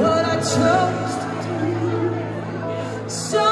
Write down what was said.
what I chose to do. So